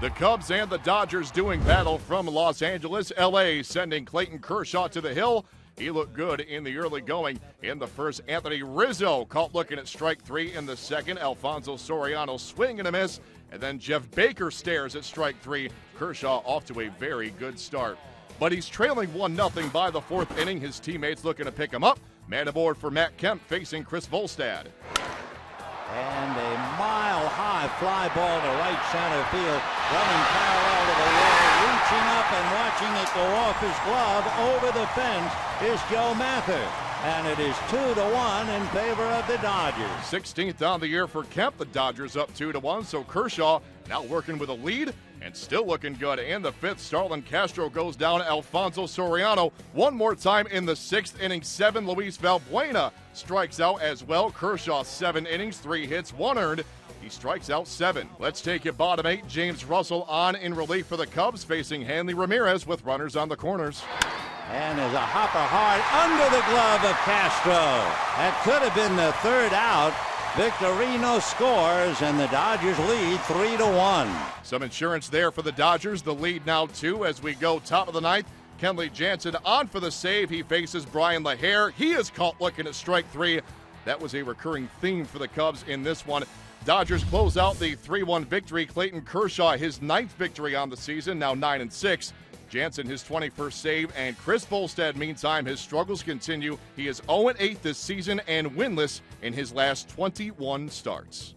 The Cubs and the Dodgers doing battle from Los Angeles. LA sending Clayton Kershaw to the hill. He looked good in the early going. In the first, Anthony Rizzo caught looking at strike three. In the second, Alfonso Soriano swing and a miss. And then Jeff Baker stares at strike three. Kershaw off to a very good start. But he's trailing 1 0 by the fourth inning. His teammates looking to pick him up. Man aboard for Matt Kemp facing Chris Volstad. And a mile high fly ball to right center field, running parallel to the wall, reaching up and watching it go off his glove over the fence is Joe Mather. And it is two to one in favor of the Dodgers. 16th on the year for Kemp. The Dodgers up two to one. So Kershaw now working with a lead and still looking good. And the fifth, Starlin Castro goes down. Alfonso Soriano one more time in the sixth inning. Seven, Luis Valbuena strikes out as well. Kershaw seven innings, three hits, one earned. He strikes out seven. Let's take it bottom eight. James Russell on in relief for the Cubs, facing Hanley Ramirez with runners on the corners. And there's a hopper hard under the glove of Castro. That could have been the third out. Victorino scores, and the Dodgers lead three to one. Some insurance there for the Dodgers. The lead now two as we go top of the ninth. Kenley Jansen on for the save. He faces Bryan LaHair. He is caught looking at strike three. That was a recurring theme for the Cubs in this one. Dodgers close out the 3 1 victory. Clayton Kershaw, his ninth victory on the season, now 9 and 6. Jansen, his 21st save, and Chris Volstad, meantime, his struggles continue. He is 0 8 this season and winless in his last 21 starts.